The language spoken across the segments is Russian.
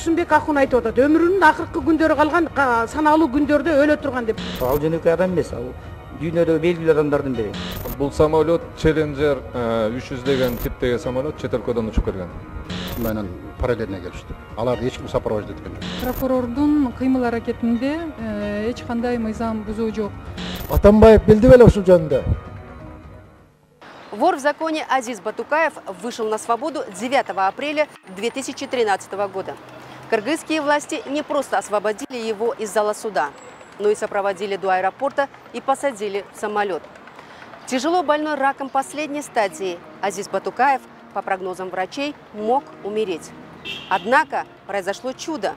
турсунбек акун айтып атат өмүрүнүн акыркы күндөрү калган саналуу күндөрдө өлө турган деп. Ал жөнөкөй адам эмес ал дүйнөдөгү белгилүү адамдардын бири бул самолет челленджер үч жүз деген типтеги самолет чет өлкөдөн учуп келген. Менен параллельно келишти аларды эч ким сопровождать эткен жок прокурордун кыймыл аракетинде эч кандай мыйзам бузуу жок атамбаев билди беле ушул жөнүндө Вор в законе Азиз Батукаев вышел на свободу 9 апреля 2013 года. Кыргызские власти не просто освободили его из зала суда, но и сопроводили до аэропорта и посадили в самолет. Тяжело больной раком последней стадии Азиз Батукаев, по прогнозам врачей, мог умереть. Однако произошло чудо.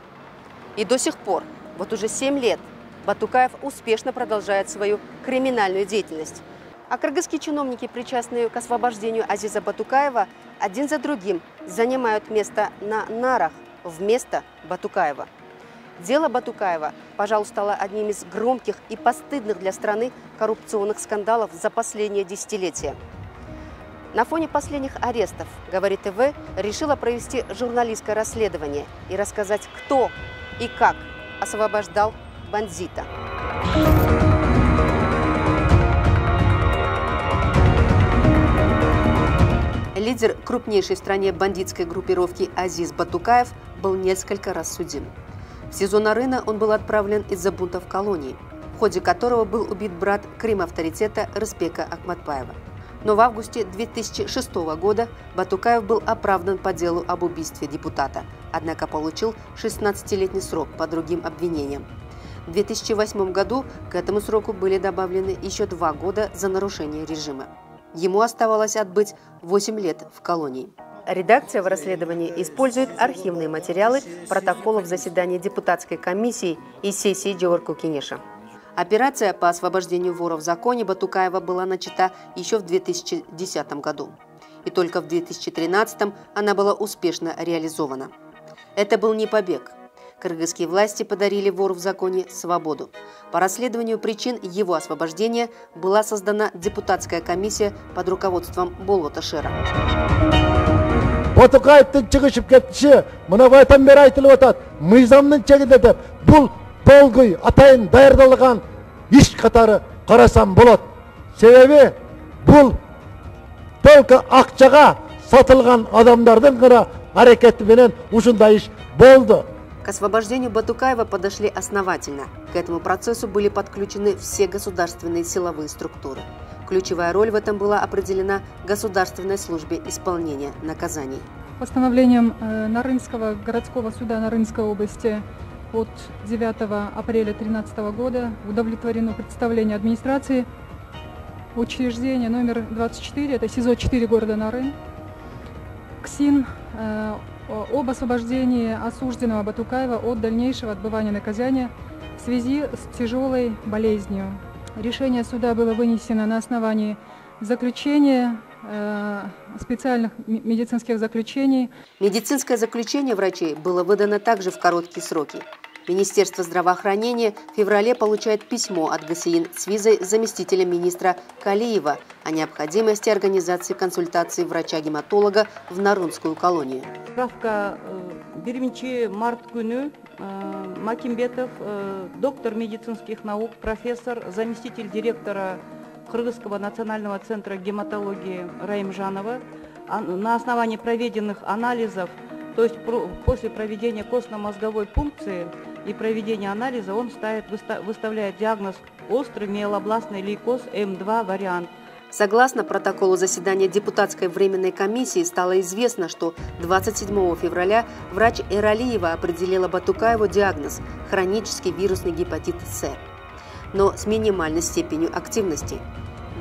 И до сих пор, вот уже 7 лет, Батукаев успешно продолжает свою криминальную деятельность. А кыргызские чиновники, причастные к освобождению Азиза Батукаева, один за другим занимают место на нарах вместо Батукаева. Дело Батукаева, пожалуй, стало одним из громких и постыдных для страны коррупционных скандалов за последнее десятилетие. На фоне последних арестов, говорит ТВ, решила провести журналистское расследование и рассказать, кто и как освобождал бандита. Лидер крупнейшей в стране бандитской группировки Азиз Батукаев был несколько раз судим. В сезон Арына он был отправлен из-за бунта в колонии, в ходе которого был убит брат крим-авторитета Распека Акматбаева. Но в августе 2006 года Батукаев был оправдан по делу об убийстве депутата, однако получил 16-летний срок по другим обвинениям. В 2008 году к этому сроку были добавлены еще два года за нарушение режима. Ему оставалось отбыть 8 лет в колонии. Редакция в расследовании использует архивные материалы протоколов заседания депутатской комиссии и сессии Джорку Кенеша. Операция по освобождению вора в законе Батукаева была начата еще в 2010 году. И только в 2013 она была успешно реализована. Это был не побег – Кыргызские власти подарили вору в законе свободу. По расследованию причин его освобождения была создана депутатская комиссия под руководством Болота Шера Батукаевтың шығышып кетіші мына байтан бері айтылып атат мыйзамның чегінде деп бұл толгой атайын даярдалған иш қатары қарасам болады себебі бұл только ақшаға сатылған адамдардың ғана әрекеті менен ушундай иш болды к освобождению Батукаева подошли основательно. К этому процессу были подключены все государственные силовые структуры. Ключевая роль в этом была определена Государственной службе исполнения наказаний. Постановлением э, Нарынского городского суда Нарынской области от 9 апреля 2013 года удовлетворено представление администрации учреждения номер 24, это СИЗО-4 города Нарын, КСИН э, об освобождении осужденного Батукаева от дальнейшего отбывания наказания в связи с тяжелой болезнью. Решение суда было вынесено на основании заключения э, специальных медицинских заключений. Медицинское заключение врачей было выдано также в короткие сроки. Министерство здравоохранения в феврале получает письмо от ГСИН с визой заместителя министра Калиева о необходимости организации консультации врача-гематолога в Нарунскую колонию. Справка 1 март күні Макимбетов, доктор медицинских наук, профессор, заместитель директора Кыргызского национального центра гематологии Раимжанова на основании проведенных анализов, то есть после проведения костно-мозговой пункции и проведения анализа он ставит, выставляет диагноз острый миелобластный лейкоз М2 вариант. Согласно протоколу заседания депутатской временной комиссии стало известно, что 27 февраля врач Эралиева определила Батукаеву диагноз – хронический вирусный гепатит С, но с минимальной степенью активности.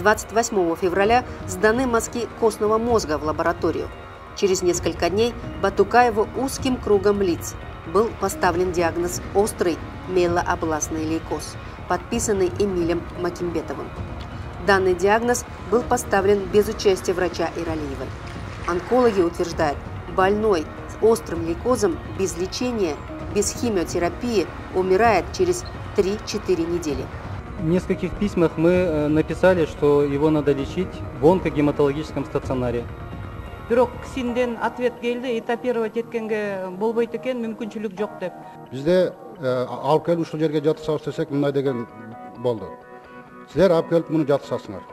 28 февраля сданы мазки костного мозга в лабораторию. Через несколько дней Батукаеву узким кругом лиц – был поставлен диагноз «острый меллообластный лейкоз», подписанный Эмилем Макимбетовым. Данный диагноз был поставлен без участия врача Иралиевой. Онкологи утверждают, больной с острым лейкозом без лечения, без химиотерапии умирает через 3-4 недели. В нескольких письмах мы э, написали, что его надо лечить в онкогематологическом стационаре. Бирок ксинден ответ келди этапировать эткенге болбойт экен мүмкүнчүлүк жок деп. Бизде э, алып келип ушул жерге жаткызабыз десек мындай деген болду. Силер алып келип муну жаткызасыңар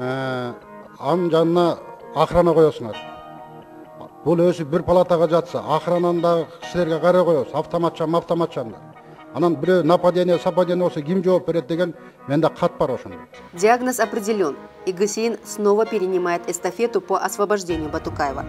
Э, анын жанына охрана коесуңар. Бул өзү бир палатага жатса охрананы дагы кишилерге карай коебуз автоматчан автоматчан анан бирөө нападение сападение болсо ким жооп берет деген менде кат бар ошондой Диагноз определен, и ГСИН снова перенимает эстафету по освобождению Батукаева.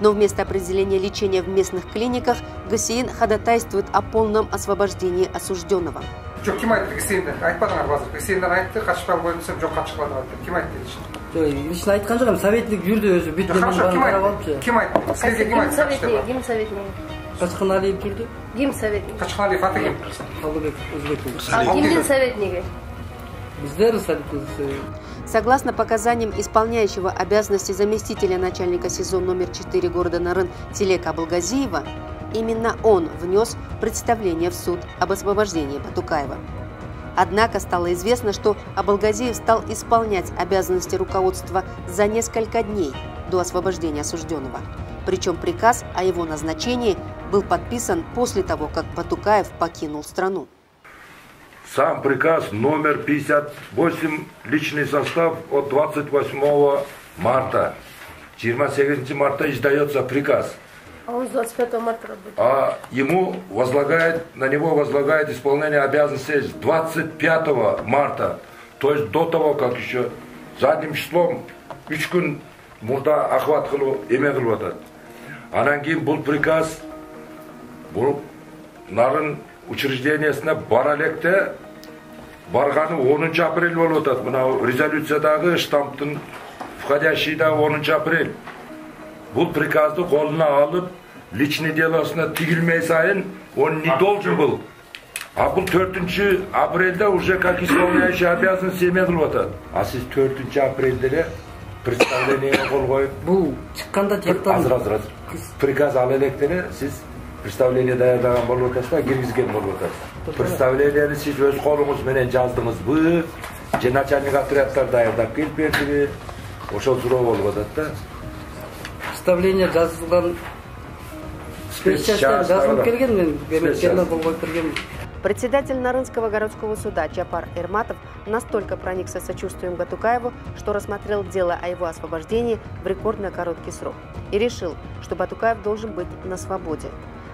Но вместо определения лечения в местных клиниках ГСИН ходатайствует о полном освобождении осужденного. жоқ кім айтты ксенді айтпадыңар базар ксендер айтты қашып қалып қойып десем жоқ қашып қалды деп кім айтты лично жоқ лично айтқан жоқ эми советник жүрдү өзү бүт жоқ хорошо кім карап айтты алыпчы кім айтты сіздерге кім Ким айтты советник? Качканалиев жүрдү Ким советник? кім калдыбек өзбеков А кимдин советниги? биздер советник Согласно показаниям исполняющего обязанности заместителя начальника СИЗО номер 4 города Нарын Телека Абылгазиева, именно он внес представление в суд об освобождении Батукаева. Однако стало известно, что Абылгазиев стал исполнять обязанности руководства за несколько дней до освобождения осужденного. Причем приказ о его назначении был подписан после того, как Батукаев покинул страну. Сам приказ номер 58, личный состав от 28 марта. 28 марта издается приказ. А он с 25 марта работает. А ему возлагает, на него возлагает исполнение обязанностей с 25 марта. То есть до того, как еще задним числом 3 күн мурда охват кылып эме кылып атат. Анан кийин бул приказ бұлардың учреждениесіне баралекте барғаны 10 апрель болып отады. Мынау резолюциядағы штамптың входящийда 10 апрель. Бұл приказды қолына алып личный делосына тигілмей сайын он не должен был. А бұл төртінші апрельде уже как исполняющий обязанности семья болып отады. А сіз төртінші апрельде представлениеге қол қойып бұл шыққанда азыр азыр азыр приказ ала электере сіз представление даярдаган болуп атасыз да киргизген болуп атасыз представлениени сиз өз колуңуз менен жаздыңызбы же начальник отрядтар даярдап келип бердиби ошол суроо болуп атат да. Представление жазылган жазылып келген мен эметкенде кол коюп бергенмин Председатель Нарынского городского суда Чапар Эрматов настолько проникся сочувствием Батукаеву, что рассмотрел дело о его освобождении в рекордно короткий срок и решил, что Батукаев должен быть на свободе.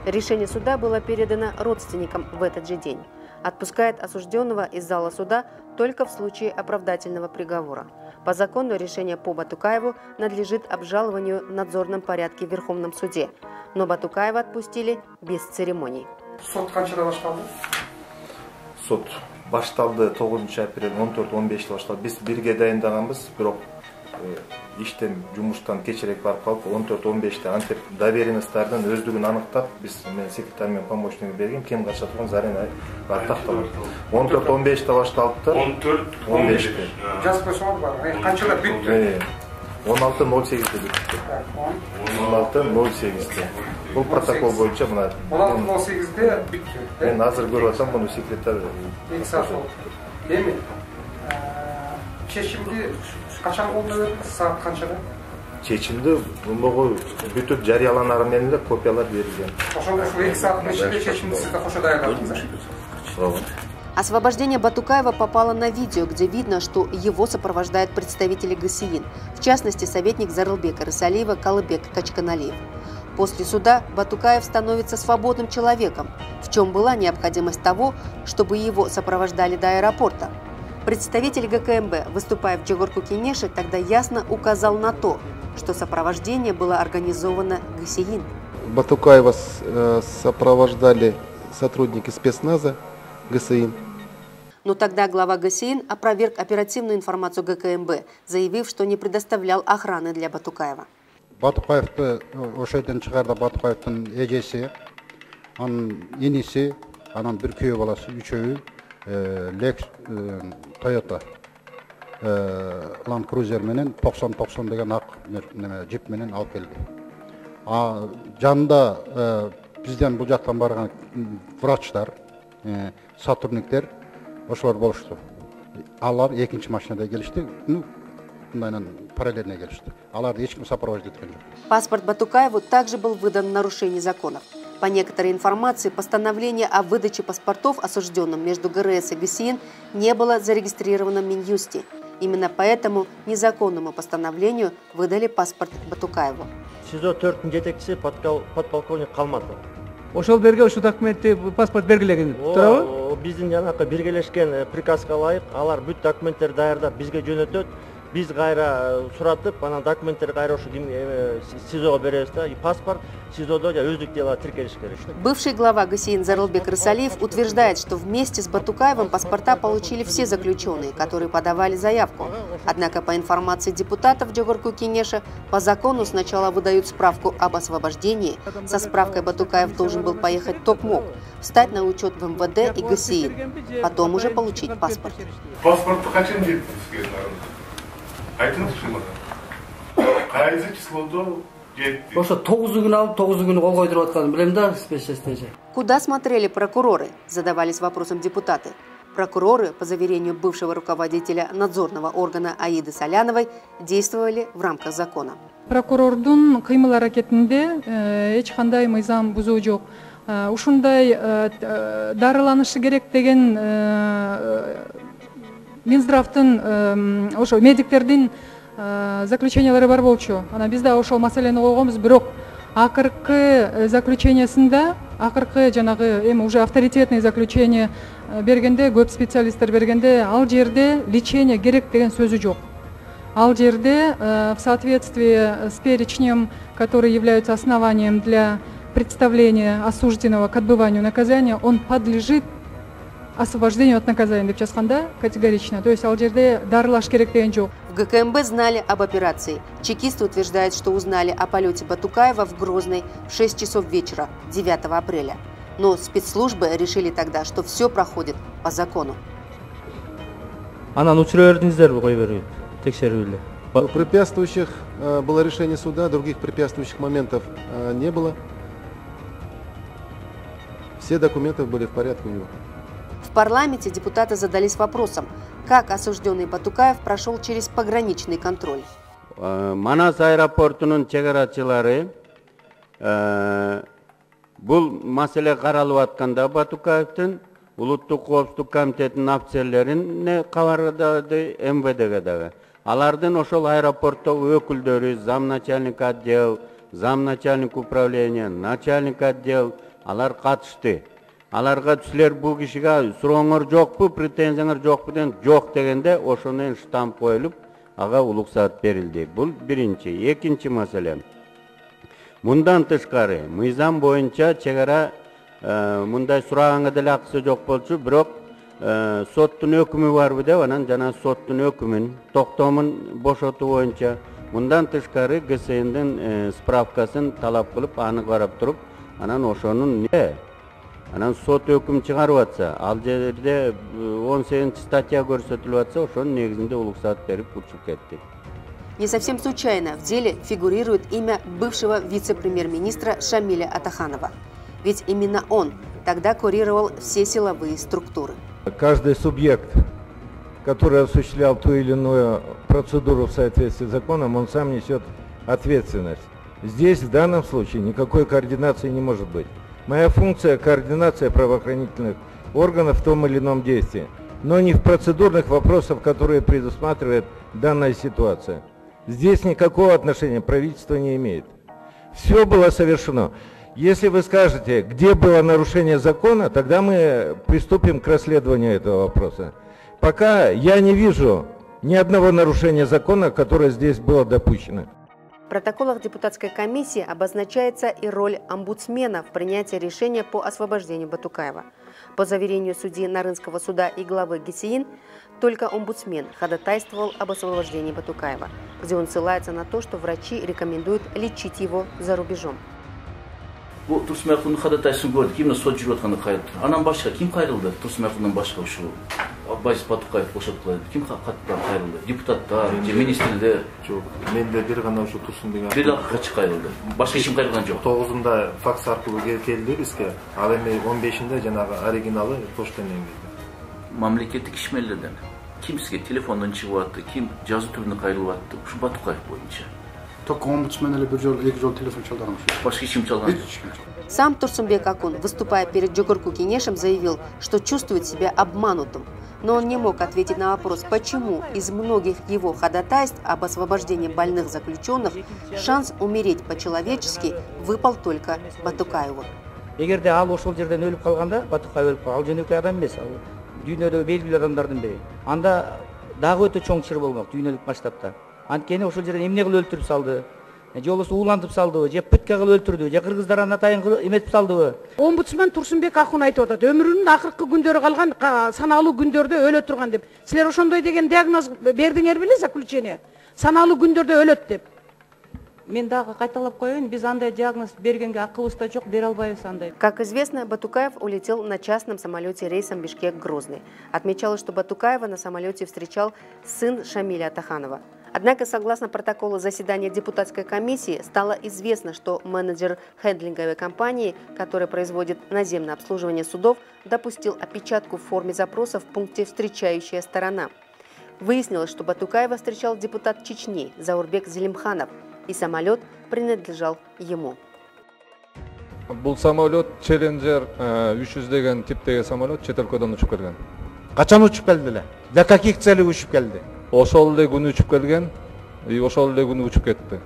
Решение суда было передано родственникам в этот же день. Отпускает осужденного из зала суда только в случае оправдательного приговора. По закону решение по Батукаеву надлежит обжалованию в надзорном порядке в Верховном суде, но Батукаева отпустили без церемоний. сот қаншада башталды сот башталды тогузунчу апрель он төрт он беште башталды биз бирге дайындаганбыз бирок иштен жумуштан кечирээк барып калып он төрт он беште антип доверенностьтардын өздүгүн аныктап биз мен секретарь менен помощник бергем ким кача турган зарина бар такталат он төрт он беште башталды да он төрт он беште. жазып қойсаңар бар бүтті Э, он алты ноль сегизде бүттү он алты ноль сегизде бул протокол боюнча мына он алты мен- ноль сегизде бүтті мен азыр көрүп атам муну секретарь сағат болды эми шешімді қашан бердіңіз сағат қаншада чечимди могу бүтүп жарыяланары менен эле копиялар берилген ошондо ушул эки сааттын ичинде чечимди сиз да кошо даярдадыңыз ооба Освобождение Батукаева попало на видео, где видно, что его сопровождают представители ГСИИН, в частности, советник Зарылбека Рысалиева Калыбек Качканалиев. После суда Батукаев становится свободным человеком, в чем была необходимость того, чтобы его сопровождали до аэропорта. Представитель ГКМБ, выступая в Джигорку Кенеши, тогда ясно указал на то, что сопровождение было организовано ГСИИН. Батукаева э, сопровождали сотрудники спецназа ГСИН. Но тогда глава ГСИН опроверг оперативную информацию ГКМБ, заявив, что не предоставлял охраны для Батукаева. батукаевты ошол жерден чыгаарда батукаевдин эжеси анын иниси анан бир күйөө баласы үчөөү лекс тойота ланд крузер менен токсон токсон деген ак неме джип менен алып келди жанында бизден бул жактан барган врачтар сотрудниктер ошолор болушту алар экинчи машинада келишти ну мындайынан параллельно келишти аларды эч ким сопровождать эткен жок Паспорт Батукаеву также был выдан в нарушении законов. По некоторой информации, постановление о выдаче паспортов осужденным между ГРС и ГСИН не было зарегистрировано в Минюсте. Именно поэтому незаконному постановлению выдали паспорт Батукаеву. сизо төрттүн жетекчиси подкал- подполковник калматов ошол берге ушул документти паспорт бергилеген туурабы биздин жанакы биргелешкен э, приказга ылайык алар бүт документтерди даярдап бизге жөнөтөт биз кайра суратып анан документтерди кайра ошо сизого беребиз да и паспорт сизодо жана өздүк дело тиркелиш керек Бывший глава ГСИН Зарылбек Рысалиев утверждает, что вместе с Батукаевым паспорта получили все заключенные, которые подавали заявку. Однако, по информации депутатов Джогорку Кенеша, по закону сначала выдают справку об освобождении. Со справкой Батукаев должен был поехать Токмок, встать на учет в МВД и ГСИН, потом уже получить паспорт. паспортты качан жетті бізге айтыңызшы маған қайсы числодо жетті ошо тогузу күнү алып тогузу күнү кол койдуруп атканын билем да спецчастьтечи Куда смотрели прокуроры? Задавались вопросом депутаты. Прокуроры, по заверению бывшего руководителя надзорного органа Аиды Соляновой, действовали в рамках закона. прокурордун кыймыл аракетинде э, эч кандай мыйзам бузуу жок Э, ушундай э, э, дарыланышы керек деген э, минздравдын э, ошо медиктердин э, заключениялары бар болчу анан биз да ошол маселени койгонбуз бирок акыркы э, заключениясында акыркы жанагы эми уже авторитетный заключение э, бергенде көп специалисттер бергенде ал жерде лечение керек деген сөзү жок. Ал жерде в соответствии с перечнем который является основанием для представления осужденного к отбыванию наказания он подлежит освобождению от наказания деп жазганда категорично то есть ал жерде дарылаш керек деген жок В ГКМБ знали об операции. Чекисты утверждают, что узнали о полете Батукаева в Грозный в 6 часов вечера 9 апреля. Но спецслужбы решили тогда, что все проходит по закону. анан учура бердиңиздерби кое бербейт текшерип эле препятствующих э, было решение суда, других препятствующих моментов э, не было. Все документы были в порядке у него. В парламенте депутаты задались вопросом, как осужденный Батукаев прошел через пограничный контроль. Э, манас аэропортунун чегарачылары э, бул маселе каралып атканда батукаевдин улуттук коопсуздук комитетинин офицерлерине кабардады мвдге дагы алардын ошол аэропортто өкүлдөрү зам начальник отдел зам начальник управления начальник отдел алар катышты аларга силер бул кишиге сурооңор жокпу претензияңар жокпу деген жок дегенде ошону эми штамп коюлуп ага уруксаат берилди. Бул биринчи. Экинчи маселе. Мындан тышкары мыйзам боюнча чек ара э, мындай сурагanga деле акысы жок болчу бирок э, соттун өкүмү барбы деп анан жана соттун өкүмүн токтомун бошотуу боюнча мындан тышкары гсндин э, справкасын талап кылып аны карап туруп анан ошонун анан сот өкүм чыгарып атса ал жерде он сегизинчи статья көрсөтүлүп атса ошонун негизинде уруксаат берип учуп кетти Не совсем случайно в деле фигурирует имя бывшего вице-премьер-министра Шамиля Атаханова. Ведь именно он тогда курировал все силовые структуры. Каждый субъект, который осуществлял ту или иную процедуру в соответствии с законом, он сам несет ответственность. Здесь в данном случае никакой координации не может быть. Моя функция – координация правоохранительных органов в том или ином действии, но не в процедурных вопросах, которые предусматривает данная ситуация. Здесь никакого отношения правительство не имеет. Все было совершено. Если вы скажете, где было нарушение закона, тогда мы приступим к расследованию этого вопроса. Пока я не вижу ни одного нарушения закона, которое здесь было допущено. В протоколах депутатской комиссии обозначается и роль омбудсмена в принятии решения по освобождению Батукаева. По заверению судьи Нарынского суда и главы ГСИИН, только омбудсмен ходатайствовал об освобождении Батукаева, где он ссылается на то, что врачи рекомендуют лечить его за рубежом. Бул турсунбаевдин ходатайствосын көрдүк именно сот жүрүп атканда кайрылды анан башка ким кайрылды турсунбаевден башка ушул аббайсов батукаев бошоткула ким каттан кайрылды депутаттар же министрлер жок менде бир гана ушу турсун деген бир ак качы кайрылды башка эч ким кайрылган жок тогузунда факс аркылуу кел- келди бизге ал эми он бешинде жанагы оригиналы почта менен келди мамлекеттик ишмерлерден ким сизге телефондон чыгып атты ким жазуу түрүнө кайрылып атты ушу батукаев боюнча только омбудсмен эле бир жолу эки телефон чалдырган башка эч ким чалган Сам Турсумбек Акун, выступая перед Джокурку Кенешем, заявил, что чувствует себя обманутым. Но он не мог ответить на вопрос, почему из многих его ходатайств об освобождении больных заключенных шанс умереть по-человечески выпал только Батукаеву. эгерде ал ошол жерден өлүп калганда батукаев өлүп калган ал жөнөкөй адам эмес ал дүйнөдө белгилүү адамдардын бири анда дагы өтө чоң чыр болмок дүйнөлүк масштабта анткени ошол жерден эмне кылып өлтүрүп салды? Же болбосо уулантып салдыбы же пытка кылып өлтүрдү же кыргыздар аны атайын кылып эметип салдыбы? Омбудсмен турсунбек акун айтып атат өмүрүнүн акыркы күндөрү калган ка- саналуу күндөрдө өлө турган деп. Силер ошондой деген диагноз бердиңер беле заключение? Саналуу күндөрдө өлөт деп. Мен дагы кайталап коеюн биз андай диагноз бергенге акыбызда жок бере албайбыз андай. Как известно, Батукаев улетел на частном самолете рейсом Бишкек-Грозный. Отмечалось, что Батукаева на самолете встречал сын Шамиля Атаханова. Однако, согласно протоколу заседания депутатской комиссии, стало известно, что менеджер хендлинговой компании, которая производит наземное обслуживание судов, допустил опечатку в форме запроса в пункте «Встречающая сторона». Выяснилось, что Батукаева встречал депутат Чечни Заурбек Зелимханов, и самолет принадлежал ему. бул самолет челленджер үч жүз деген типтеги самолет чет өлкөдөн учуп келген качан учуп келди эле для каких целей учуп келди ошол эле күнү учуп келген и ошол эле күнү учуп кетти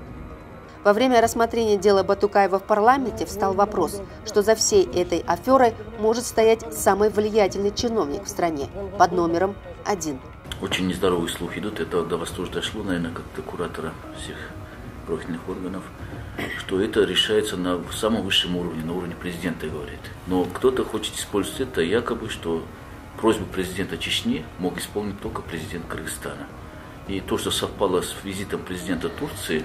Во время рассмотрения дела Батукаева в парламенте встал вопрос, что за всей этой аферой может стоять самый влиятельный чиновник в стране под номером один. Очень нездоровый слух идут, это до вас тоже дошло, наверное, как до куратора всех профильных органов, что это решается на самом высшем уровне, на уровне президента, говорит. Но кто-то хочет использовать это якобы, что просьбу президента Чечни мог исполнить только президент Кыргызстана. И то, что совпало с визитом президента Турции,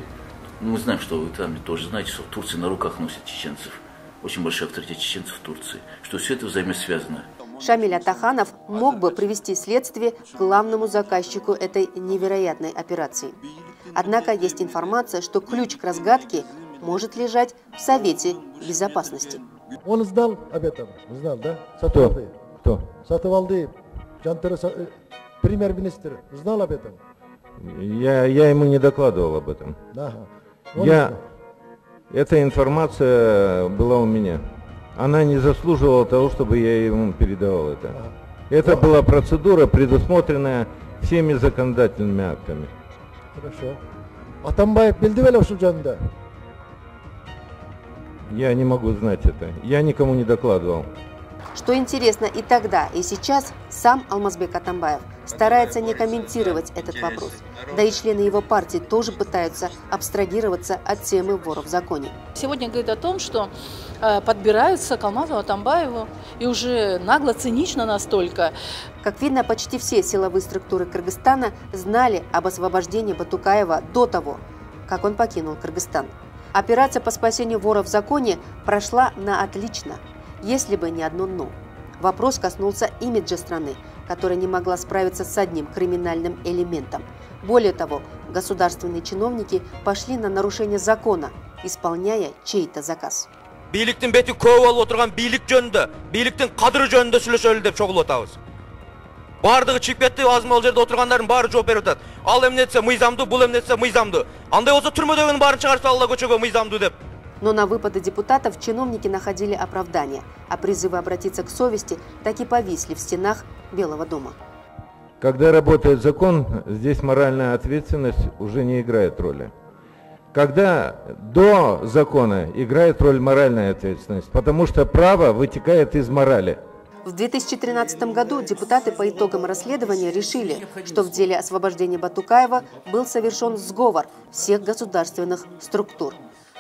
ну, мы знаем, что вы там тоже знаете, что в Турции на руках носят чеченцев. Очень большой авторитет чеченцев в Турции. Что все это взаимосвязано. Шамиль Атаханов мог бы привести следствие к главному заказчику этой невероятной операции. Однако есть информация, что ключ к разгадке может лежать в Совете Безопасности. он знал об этом знал да сатып Кто? алды Кто? сатып алды жантөре Са- э, премьер-министр знал об этом Я, я ему не докладывал об этом. Ага. Он Я, эта информация была у меня. Она не заслуживала того, чтобы я ему передавал это. Это была процедура, предусмотренная всеми законодательными актами. хорошо атамбаев билди беле ушул Я не могу знать это. Я никому не докладывал. Что интересно, и тогда, и сейчас сам Алмазбек Атамбаев старается не комментировать этот вопрос. Да и члены его партии тоже пытаются абстрагироваться от темы вора в законе. Сегодня говорит о том, что э, подбираются к Алмазу Атамбаеву и уже нагло, цинично настолько. Как видно, почти все силовые структуры Кыргызстана знали об освобождении Батукаева до того, как он покинул Кыргызстан. Операция по спасению вора в законе прошла на отлично, если бы не одно «но». Вопрос коснулся имиджа страны, которая не могла справиться с одним криминальным элементом. Более того, государственные чиновники пошли на нарушение закона, исполняя чей-то заказ. бийликтин бети көп болуп отурган бийлик жөнүндө бийликтин кадыры жөнүндө сүйлөшөлү деп чогулуп атабыз баардыгы чыгып кетти азыр могул жерде отургандардын баары жооп берип атат ал эмне десе мыйзамдуу бул эмне десе мыйзамдуу андай болсо түрмөдөгүнүн баарын чыгарып салгыла көчөгө мыйзамдуу деп Но на выпады депутатов чиновники находили оправдания, а призывы обратиться к совести так и повисли в стенах Белого дома. Когда работает закон, здесь моральная ответственность уже не играет роли. Когда до закона играет роль моральная ответственность, потому что право вытекает из морали. В 2013 году депутаты по итогам расследования решили, что в деле освобождения Батукаева был совершен сговор всех государственных структур.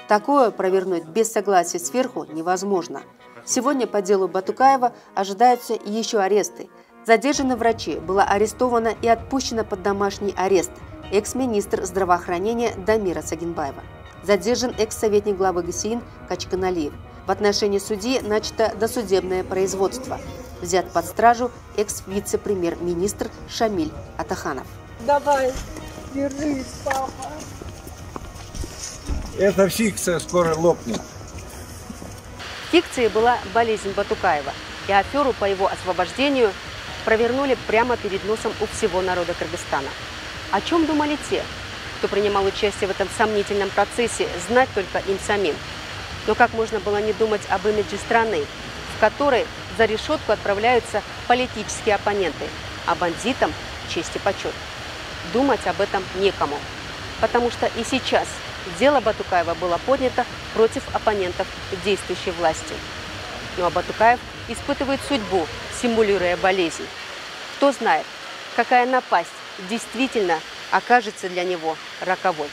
Такое провернуть без согласия сверху невозможно. Сегодня по делу Батукаева ожидаются еще аресты. Задержаны врачи, была арестована и отпущена под домашний арест экс-министр здравоохранения Дамира Сагинбаева. Задержан экс-советник главы ГСИН Качканалиев. В отношении судьи начато досудебное производство. Взят под стражу экс-вице-премьер-министр Шамиль Атаханов. Давай, держись, папа. Эта фикция скоро лопнет. Фикцией была болезнь Батукаева, и аферу по его освобождению провернули прямо перед носом у всего народа Кыргызстана. О чем думали те, кто принимал участие в этом сомнительном процессе, знать только им самим. Но как можно было не думать об имидже страны, в которой за решетку отправляются политические оппоненты, а бандитам честь и почет. Думать об этом некому, потому что и сейчас дело Батукаева было поднято против оппонентов действующей власти. Ну а Батукаев испытывает судьбу, симулируя болезнь. Кто знает, какая напасть действительно окажется для него роковой.